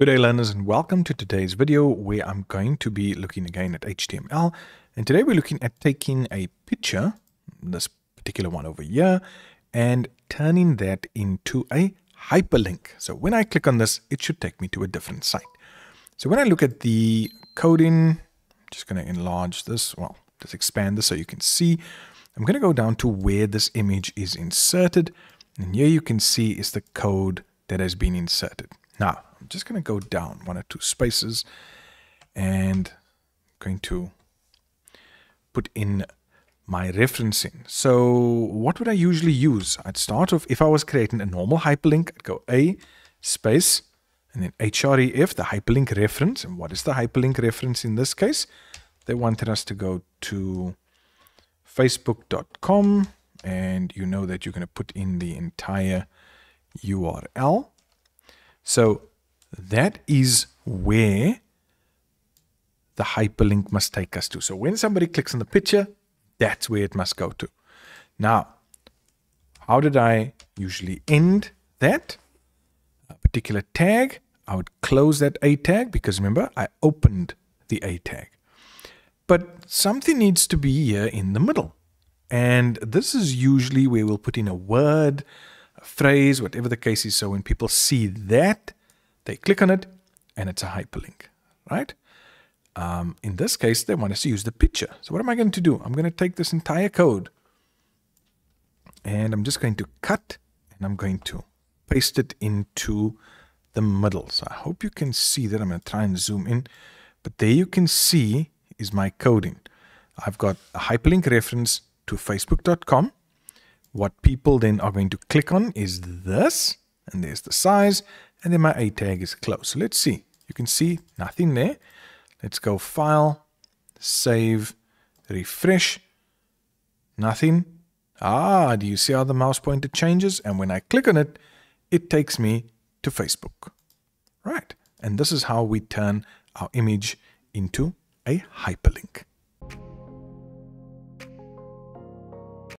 Good day learners and welcome to today's video where I'm going to be looking again at HTML and today we're looking at taking a picture, this particular one over here, and turning that into a hyperlink. So when I click on this, it should take me to a different site. So when I look at the coding, I'm just going to enlarge this, well, just expand this so you can see. I'm going to go down to where this image is inserted and here you can see is the code that has been inserted. Now, I'm just going to go down one or two spaces and I'm going to put in my referencing. So what would I usually use? I'd start off, if I was creating a normal hyperlink, I'd go A space and then href, the hyperlink reference. And what is the hyperlink reference in this case? They wanted us to go to facebook.com and you know that you're going to put in the entire URL. So that is where the hyperlink must take us to. So when somebody clicks on the picture, that's where it must go to. Now, how did I usually end that? A particular tag, I would close that A tag because remember, I opened the A tag. But something needs to be here in the middle. And this is usually where we'll put in a word, a phrase, whatever the case is. So when people see that, they click on it and it's a hyperlink, right? Um, in this case, they want us to use the picture. So what am I going to do? I'm going to take this entire code and I'm just going to cut and I'm going to paste it into the middle. So I hope you can see that. I'm going to try and zoom in. But there you can see is my coding. I've got a hyperlink reference to facebook.com. What people then are going to click on is this, and there's the size, and then my A tag is closed. So let's see. You can see nothing there. Let's go File, Save, Refresh. Nothing. Ah, do you see how the mouse pointer changes? And when I click on it, it takes me to Facebook. Right. And this is how we turn our image into a hyperlink.